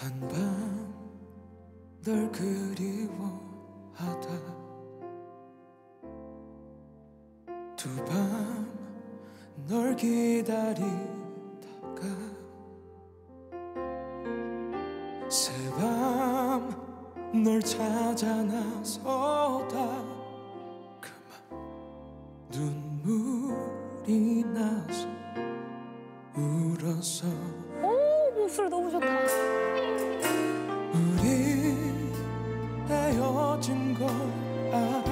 한밤 널 그리워하다. 두 밤 널 기다리다가 새밤 널 찾아 나서다. 그만 눈물이 나서 울었어 오, 목소리 너무 좋다. 우리 헤어진 걸 알아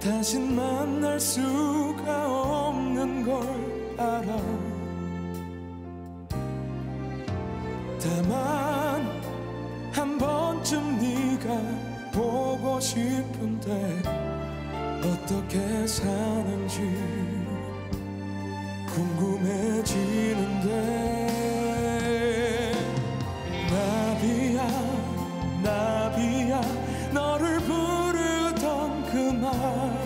다신 만날 수가 없는 걸 알아. 다만 한 번쯤 네가 보고 싶은데 어떻게 사는지 궁금해 지는데 나비야 나비야 너를 부르던 그말날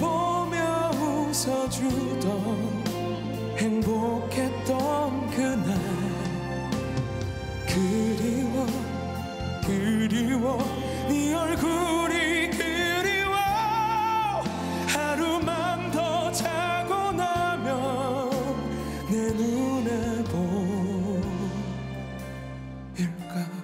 보며 웃어주던 행복했던 그날 그리 내 눈에 보일까?